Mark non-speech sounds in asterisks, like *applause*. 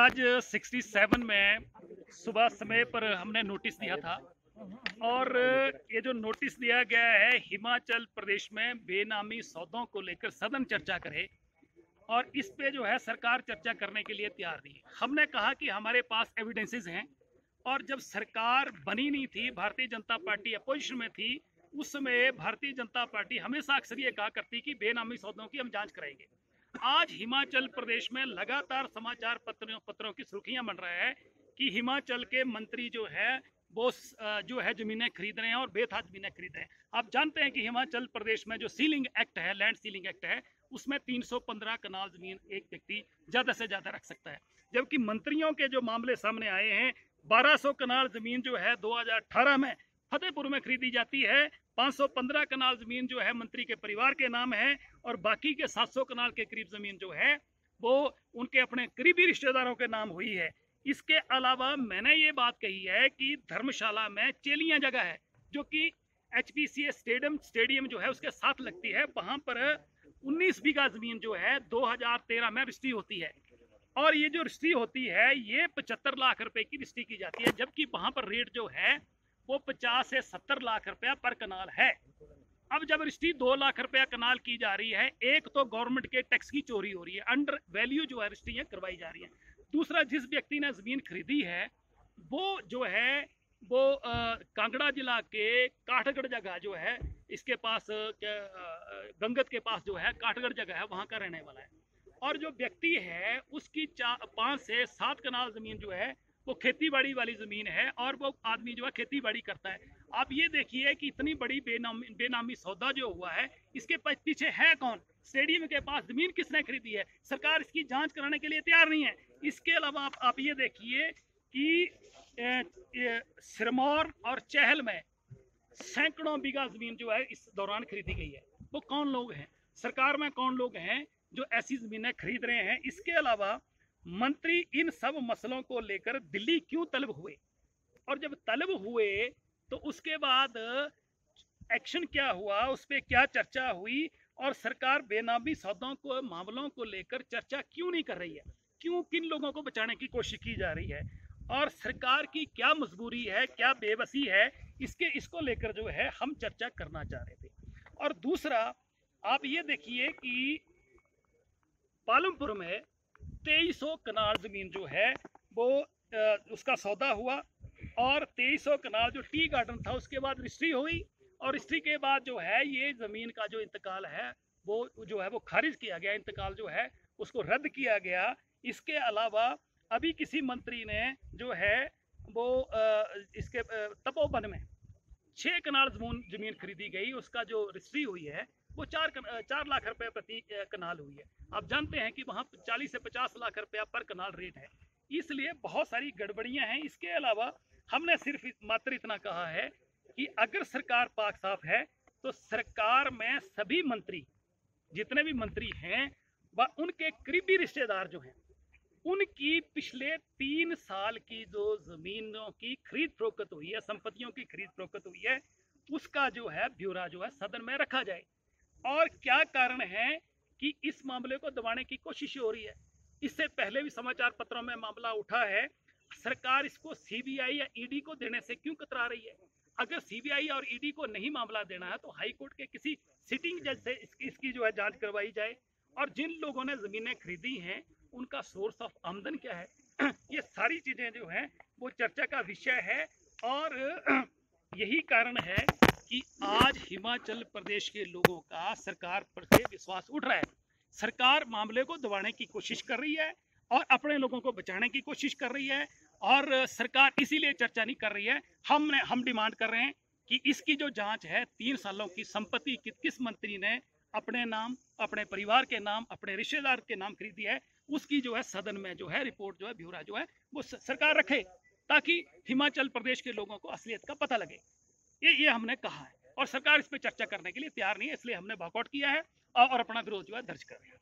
आज 67 में सुबह समय पर हमने नोटिस दिया था। और ये जो नोटिस दिया गया है, हिमाचल प्रदेश में बेनामी सौदों को लेकर सदन चर्चा करे और इस पे जो है सरकार चर्चा करने के लिए तैयार नहीं हमने कहा कि हमारे पास एविडेंसेस हैं और जब सरकार बनी नहीं थी, भारतीय जनता पार्टी अपोजिशन में थी, उस समय भारतीय जनता पार्टी हमेशा अक्सर ये कहा करती कि बेनामी सौदों की हम जाँच कराएँगे। आज हिमाचल प्रदेश में लगातार समाचार पत्रों पत्रों की सुर्खियाँ बन रहा है कि हिमाचल के मंत्री जो है, वो जो है जमीनें खरीद रहे हैं और बेथा जमीनें खरीद रहे हैं। आप जानते हैं कि हिमाचल प्रदेश में जो सीलिंग एक्ट है, लैंड सीलिंग एक्ट है, उसमें 315 कनाल ज़मीन एक व्यक्ति ज़्यादा से ज़्यादा रख सकता है। जबकि मंत्रियों के जो मामले सामने आए हैं 1200 कनाल ज़मीन जो है 2018 में फतेहपुर में खरीदी जाती है 515 कनाल ज़मीन जो है मंत्री के परिवार के नाम है और बाकी के 700 कनाल के करीब ज़मीन जो है, वो उनके अपने करीबी रिश्तेदारों के नाम हुई है। इसके अलावा मैंने ये बात कही है कि धर्मशाला में चेलियाँ जगह है, जो कि एच स्टेडियम स्टेडियम जो है उसके साथ लगती है। वहाँ पर 19 बीघा ज़मीन जो है 2013 में रजिस्ट्री होती है। और ये जो रजिस्ट्री होती है, ये पचहत्तर लाख रुपए की रजिस्ट्री की जाती है, जबकि वहाँ पर रेट जो है वो पचास से सत्तर लाख रुपया पर कनाल है। अब जब रजिस्ट्री दो लाख रुपया कनाल की जा रही है, एक तो गवर्नमेंट के टैक्स की चोरी हो रही है, अंडर वैल्यू जो है रजिस्ट्रियाँ करवाई जा रही है। दूसरा, जिस व्यक्ति ने ज़मीन खरीदी है, वो जो है, वो कांगड़ा जिला के काठगढ़ जगह जो है, इसके पास गंगत के पास जो है, काठगढ़ जगह है, वहाँ का रहने वाला है। और जो व्यक्ति है, उसकी पाँच से सात कनाल ज़मीन जो है वो खेती बाड़ी वाली ज़मीन है और वो आदमी जो है खेती बाड़ी करता है। आप ये देखिए कि इतनी बड़ी बेनामी बेनामी सौदा जो हुआ है इसके पीछे है कौन? स्टेडियम के पास ज़मीन किसने खरीदी है? सरकार इसकी जाँच कराने के लिए तैयार नहीं है। इसके अलावा आप, आप ये देखिए कि सिरमौर और चहल में सैकड़ों बीघा ज़मीन जो है इस दौरान खरीदी गई है। वो कौन लोग हैं? सरकार में कौन लोग हैं जो ऐसी ज़मीनें खरीद रहे हैं? इसके अलावा मंत्री इन सब मसलों को लेकर दिल्ली क्यों तलब हुए? और जब तलब हुए तो उसके बाद एक्शन क्या हुआ? उस पर क्या चर्चा हुई? और सरकार बेनामी सौदों को, मामलों को लेकर चर्चा क्यों नहीं कर रही है? क्यों किन लोगों को बचाने की कोशिश की जा रही है? और सरकार की क्या मजबूरी है, क्या बेबसी है? इसके, इसको लेकर जो है हम चर्चा करना चाह रहे थे। और दूसरा, आप ये देखिए कि पालमपुर में तेईस कनाल ज़मीन जो है, वो उसका सौदा हुआ और तेईस कनाल जो टी गार्डन था, उसके बाद रजिस्ट्री हुई और रजिस्ट्री के बाद जो है, ये ज़मीन का जो इंतकाल है, वो जो है, वो खारिज किया गया। इंतकाल जो है, उसको रद्द किया गया। इसके अलावा अभी किसी मंत्री ने जो है, वो इसके तपोवन में छः कनाल ज़मीन खरीदी गई। उसका जो रजिस्ट्री हुई है वो चार चार लाख रुपए प्रति कनाल हुई है। आप जानते हैं कि वहाँ चालीस से पचास लाख रुपया पर कनाल रेट है। इसलिए बहुत सारी गड़बड़ियाँ हैं। इसके अलावा हमने सिर्फ़ मात्र इतना कहा है कि अगर सरकार पाक साफ़ है तो सरकार में सभी मंत्री, जितने भी मंत्री हैं, व उनके करीबी रिश्तेदार जो हैं, उनकी पिछले तीन साल की जो जमीनों की खरीद फरोख्त हुई है, संपत्तियों की खरीद फरोख्त हुई है, उसका जो है ब्यौरा जो है सदन में रखा जाए। और क्या कारण है कि इस मामले को दबाने की कोशिश हो रही है? इससे पहले भी समाचार पत्रों में मामला उठा है सरकार इसको सीबीआई या ईडी को देने से क्यों कतरा रही है? अगर सीबीआई और ईडी को नहीं मामला देना है तो हाईकोर्ट के किसी सिटिंग जज से इसकी, इसकी जो है जाँच करवाई जाए। और जिन लोगों ने जमीनें खरीदी हैं उनका सोर्स ऑफ़ आमदन क्या है? *clears throat* ये सारी चीज़ें जो हैं वो चर्चा का विषय है और *clears throat* यही कारण है कि आज हिमाचल प्रदेश के लोगों का सरकार पर से विश्वास उठ रहा है। सरकार मामले को दबाने की कोशिश कर रही है और अपने लोगों को बचाने की कोशिश कर रही है और सरकार इसीलिए चर्चा नहीं कर रही है। हमने हम डिमांड कर रहे हैं कि इसकी जो जाँच है तीन सालों की संपत्ति कि, किस मंत्री ने अपने नाम अपने परिवार के नाम अपने रिश्तेदार के नाम खरीदी है उसकी जो है सदन में जो है रिपोर्ट जो है ब्यूरा जो है वो सरकार रखे ताकि हिमाचल प्रदेश के लोगों को असलियत का पता लगे। ये ये हमने कहा है। और सरकार इस पर चर्चा करने के लिए तैयार नहीं है, इसलिए हमने वॉकआउट किया है और अपना विरोध जो है दर्ज कर रहे हैं